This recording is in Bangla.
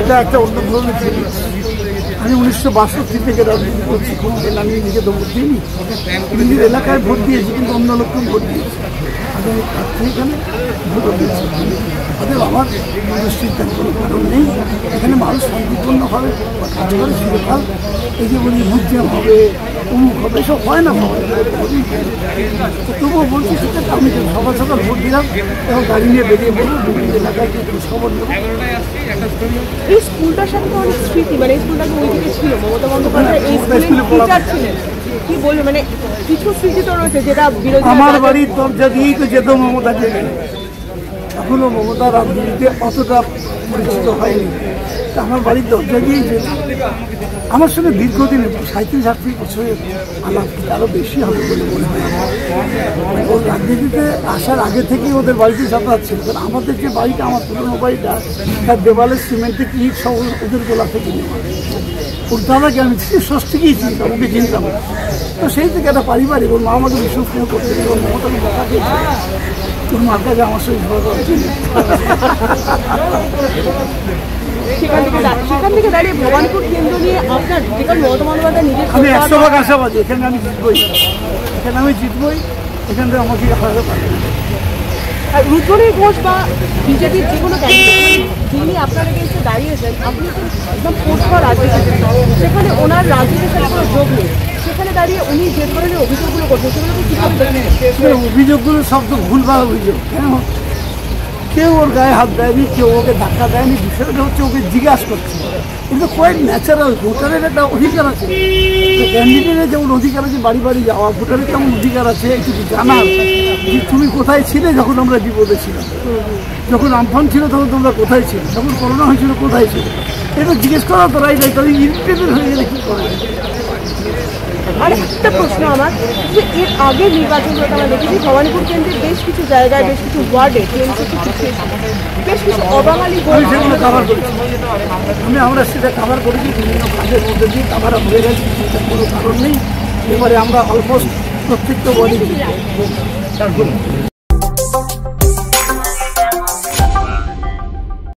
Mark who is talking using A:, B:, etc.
A: এটা একটা অন্য ধরনের জিনিস আমি উনিশশো বাষট্টি থেকে রাজনীতি করছি, কোনো আমি নিজে দৌড় দিইনি। নিজের এলাকায় ভোট দিয়েছি, কিন্তু অন্য লোককে ভোট দিয়েছি। আগামী প্রার্থী এখানে, ভোট দিয়েছি। অতএব আমার দুশ্চিন্তার কোনো কারণ নেই। এখানে মানুষ শান্তিপূর্ণভাবে কাজ করে চিরকাল এই যে উনি হবে এসব হয় না তো? তবুও বলছি সেটা আমি সকাল সকাল ভোট দিলাম এবং গাড়ি নিয়ে বেরিয়ে পড়ব বিভিন্ন এলাকায় কিন্তু খবর নেব
B: এই স্কুলটার সাথে অনেক স্মৃতি মানে এই স্কুলটা ওই দিকে ছিল মমতা বন্দ্যোপাধ্যায় এই
A: স্কুলে
B: টিচার ছিলেন। কি বলব মানে কিছু স্মৃতি তো রয়েছে যেটা বিরোধী
A: আমার বাড়ির দরজা দিয়েই তো যেত মমতা এখনও মমতা রাজনীতিতে অতটা পরিচিত হয়নি। আমার বাড়ির দরজা দিয়েই যে আমার সঙ্গে দীর্ঘদিন সাঁত্রিশ আটত্রিশ বছরের আমার আরও বেশি হবে বলে মনে হয় ওর রাজনীতিতে আসার আগে থেকেই ওদের বাড়িতে যাতায়াত ছিল। কারণ আমাদের যে বাড়িটা, আমার পুরনো বাড়িটা, তার দেওয়ালের সিমেন্টে ইট সব ওদের গোলা থেকে নেওয়া। ওর আমি ষষ্ঠ থেকেই চিনতাম ওকে চিনতাম তো সেই থেকে একটা পারিবারিক ওর মা আমাকে স্নেহ করতে ওর মমতাকে দেখা দিয়েছে তোর মার কাছে আমার করার জন্য।
B: সেখান থেকে সেখান থেকে দাঁড়িয়ে ভবানীপুর কেন্দ্র নিয়ে আপনার যেখানে মমতা বন্দ্যোপাধ্যায় নিজের
A: আমি একশো ভাগ আশাবাদী এখানে আমি জিতবই এখানে আমি জিতবই এখান থেকে আমাকে
B: আর রুদ্রনীল ঘোষ বা বিজেপির যে কোনো যিনি আপনার এগেন্সে দাঁড়িয়েছেন, আপনি তো একদম পড়ুয়া রাজনীতি সেখানে ওনার রাজনীতির সাথে কোনো যোগ নেই। সেখানে দাঁড়িয়ে উনি যে ধরনের অভিযোগগুলো করছেন, সেগুলো
A: অভিযোগগুলো সব তো ভুলভাল অভিযোগ, কেন? কেউ ওর গায়ে হাত দেয়নি, কেউ ওকে ধাক্কা দেয়নি, বিষয়টা হচ্ছে ওকে জিজ্ঞাসা করছে। কিন্তু কয়েক ন্যাচারাল ভোটারের একটা অধিকার আছে। ক্যান্ডিডেটের যেমন অধিকার আছে, বাড়ি বাড়ি যাওয়া, ভোটারের তেমন অধিকার আছে, একটু জানার যে তুমি কোথায় ছিলে যখন আমরা বিপদে ছিলাম। যখন আমফান ছিল তখন তোমরা কোথায় ছিলে? যখন করোনা হয়েছিল কোথায় ছিল? এটা জিজ্ঞেস করা তো রাইট তাহলে ইরিটেটেড হয়ে গেলে কী করে
B: আর একটা প্রশ্ন আমার যে এর আগে নির্বাচনগুলোতে আমরা দেখেছি ভবানীপুর কেন্দ্রের বেশ কিছু জায়গায় বেশ কিছু ওয়ার্ডে টিএমসি বেশ কিছু অবাঙালি
A: আমি সেগুলো কাভার করেছি। আমি আমরা সেটা কাভার করেছি বিভিন্ন কাজের মধ্যে দিয়ে কাভার হয়ে গেছে কোনো কারণ নেই। এবারে আমরা অলমোস্ট প্রত্যেকটা বডি